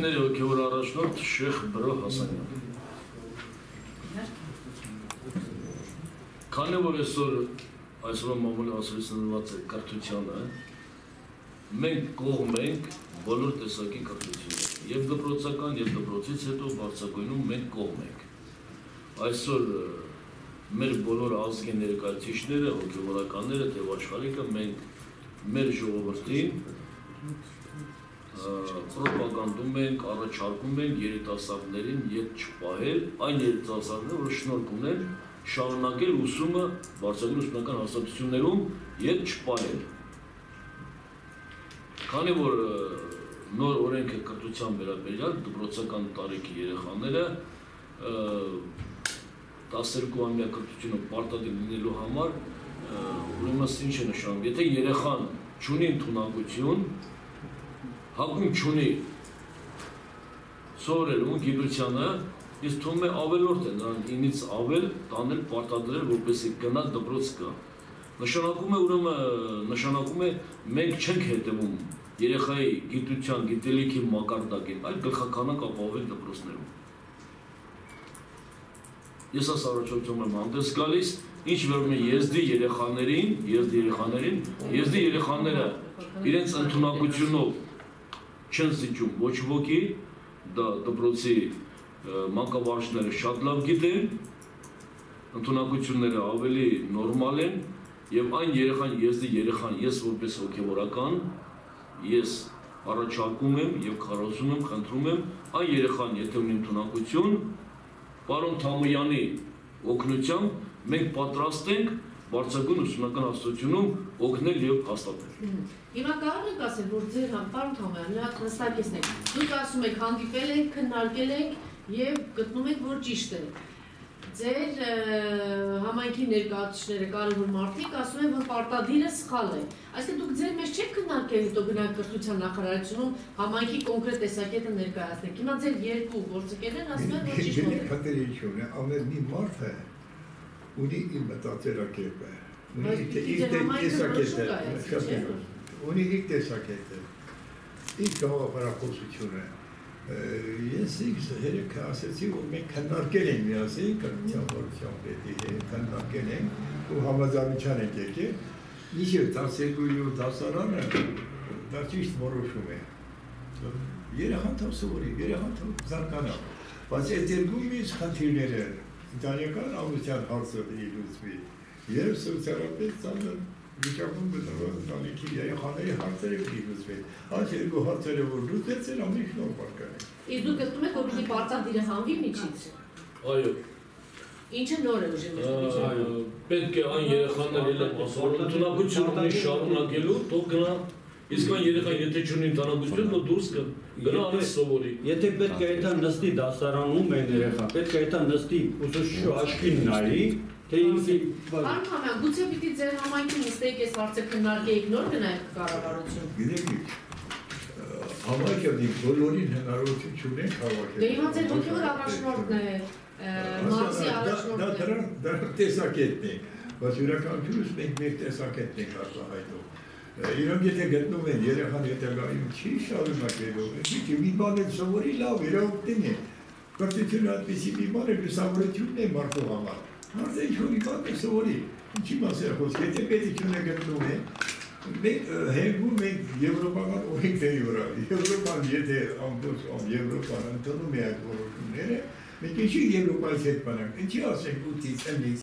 Ների հոգևոր առաջնորդ Շեխ Բրո Հասանյան։ Քանի որ այսօր այսօր մամուլի ասոցիացիոնված է կրթությանը, մենք կողմ ենք բոլոր տեսակի կրթությունը։ Եվ դպրոցական, եւ դպրոցից հետո բարձակույնում մենք կողմ ենք։ Այսօր մեր բոլոր ազգի ներկայացիչները, հոգևորականները, թե աշխարհիկը մենք մեր ժողովրդին պրոպագանդում ենք, առաջարկում ենք երիտասարդներին յետ չպահել, այն երիտասարդները, որ շնորհք ունեն շարունակել ուսումը բարձրագույն ուսումնական հաստատություններում յետ չպահել։ Քանի որ նոր օրենքը կրթության վերաբերյալ դպրոցական տարեկի երեխաները 12-ամյա կրթությունը պարտադիր լինելու համար ուրեմն ինչ է նշանակում, եթե երեխան չունի ընդունակություն, հակում չունի սովորելու գիտությանը, իսկ թվում է ավելորդ է նրան ինից ավել տանել պարտադրել, որպեսի գնա դպրոց կա։ Նշանակում է ուրեմն նշանակում է մենք չենք հետևում երեխայի գիտության, գիտելիքի մակարդակին, այլ գլխականակ ապահովել դպրոցներում։ Ես աս առաջոցում եմ հանդես գալիս, ինչ վերում է եզդի երեխաներին, եզդի երեխաներին, եզդի երեխաները իրենց ընդունակությունով չեն զիջում ոչ ոքի, դա դպրոցի մանկավարժները շատ լավ գիտեն, ընդունակությունները ավելի նորմալ են եւ այն երեխան եզդի երեխան ես որպես հոգեվորական ես առաջարկում եմ եւ քարոզում եմ, խնդրում եմ այն երեխան եթե ունի ընդունակություն, պարոն Թամոյանի օգնությամբ մենք պատրաստ ենք բարձրագույն ուսումնական հաստատությունում օգնել եւ հաստատել։ Հիմա կարող եք ասել, որ ձեր համ պարոն Թոմյան, մի հատ նստակեցնեք։ Դուք ասում եք հանդիպել ենք, քննարկել ենք եւ գտնում եք, որ ճիշտ է։ Ձեր համայնքի ներկայացուցիչները կարևոր մարդիկ ասում են, որ պարտադիրը սխալ է։ Այսինքն դուք ձեր մեջ չեք քննարկել հետո գնալ կրթության նախարարությունում համայնքի կոնկրետ տեսակետը ներկայացնեք։ Հիմա ձեր երկու գործընկերներն ասում են, որ ճիշտ է։ Քատերիչյանը ամեն մի մարդ է ունի իր մտածելակերպը, ունի իր տեսակետը, ունի իր տեսակետը, իր գաղափարախոսությունը։ Ես ինքս երեք ասեցի, որ մենք քննարկել ենք միասին կրթության պետի հետ, քննարկել ենք ու համաձայնության ենք եկել, է 12-յու դասարանը դա ճիշտ որոշում է։ Երեխան թող սովորի, երեխան թող զարգանա։ Բայց այդ երկու միշտ խնդիրները ընտանեկան ամուսյան հարցը լուծվի եւ սոցիալապես ծանր վիճակում գտնվող ընտանիքի երեխաների հարցերը լուծվեն։ Այս երկու հարցերը որ լուծեցին ամեն նոր բարգան։ Իսկ դուք գտնում եք որ պիտի պարտադիրը հանվի միջից։ Այո։ Ինչը նոր է ուժի մեջ։ Այո, պետք է այն երեխաները ասոր ընդունակությունը շարունակելու, թող գնա Իսկ այն երեխան եթե չունի ընտանեկություն, դու դուրս կա։ Գնա արի սովորի։ Եթե պետք է այդա նստի դասարանում այն երեխա, պետք է այդա նստի ուսուցչու աչքին նայի, թե ինքը Խամյան, գուցե պիտի ձեր համայնքի նստեիք այս հարցը քննարկեիք նոր գնայիք կառավարություն։ Գիտեք, համայնքը դի բոլորին հնարավորություն չունեն հավաքել։ Դե հիմա ձեր հոգևոր առաջնորդն է, մարզի առաջնորդն է։ Դա դրա տեսակետն է, բայց յուրաքանչյուրս մենք մեր տեսակետն ենք արտահայտում։ Իրանք եթե գտնում են երեխան հետագայում չի շարունակելու, մի մի բան էլ սովորի լավ, իրավունքն է։ Կրթությունը այդպեսի մի բան է, լուսավորությունն է մարդու համար։ Մարդը ինչ-որ մի բան է սովորի։ Ինչի մասը խոսք, եթե պետությունը գտնում է, մենք հերգում ենք եվրոպական օրենքների վրա։ Եվրոպան եթե ամբողջ Եվրոպան ընդունում է այդ որոշումները, մենք ինչի Եվրոպայից հետ բանանք, ինչի ասենք 8-ից 9-ից